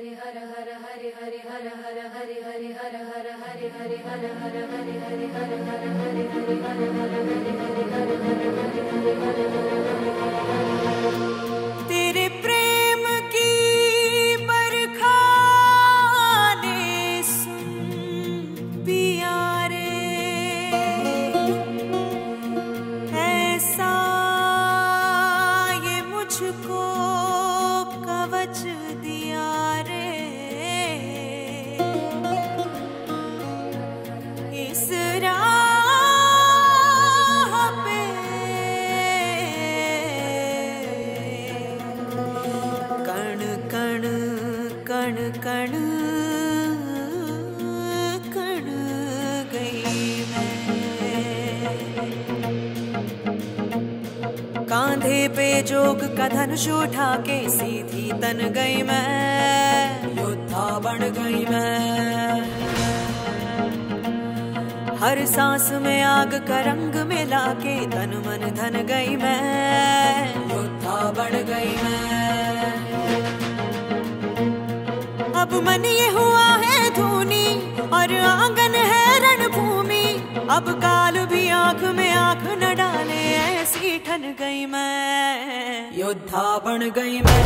Hari Hari Hari Hari Hari Hari Hari Hari Hari Hara Hara Hari Hari Hara Hara Hari Hari Hara कण कण कण गई मैं। कांधे पे जोग का धनुष उठा के सीधी तन गई मैं, योद्धा बन गई मैं। हर सांस में आग का रंग मिला के तन मन धन गई मैं, योद्धा बन गई मैं। अब मन ये हुआ है धूनी और आँगन है रणभूमि। अब काल भी आँख में आँख न डाले, ऐसी ठन गई मैं। योद्धा बन गई मैं।